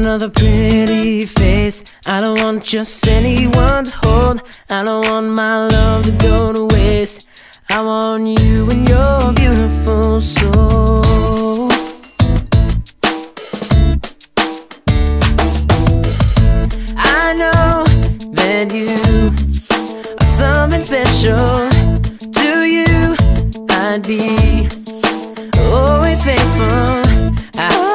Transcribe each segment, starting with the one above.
another pretty face. I don't want just anyone to hold. I don't want my love to go to waste. I want you and your beautiful soul. I know that you are something special. To you, I'd be always faithful. I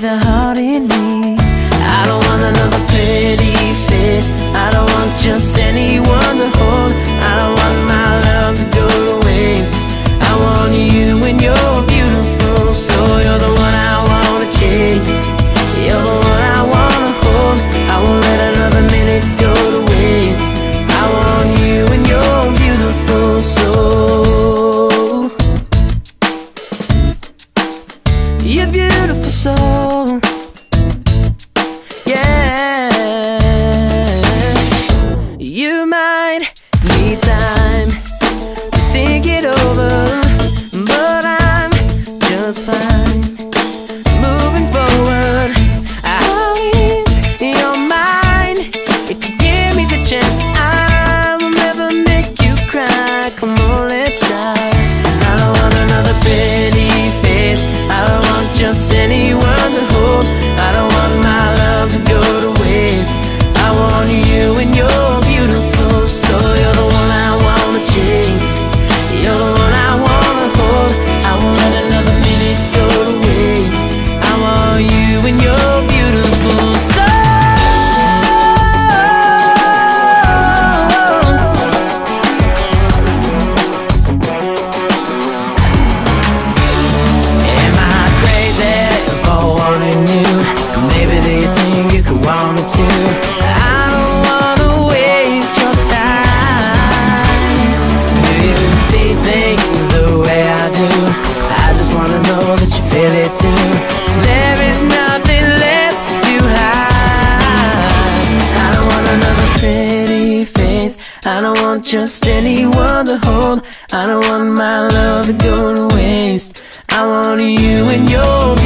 the heart in me. I don't want another pretty face. I don't want just anyone to hold. I don't want my love to go to waste. I want you and your beautiful So You're the one I wanna chase. You're the one I wanna hold. I won't let another minute go to waste. I want you and your beautiful soul. Your beautiful soul. Just There is nothing left to hide. I don't want another pretty face. I don't want just anyone to hold. I don't want my love to go to waste. I want you and your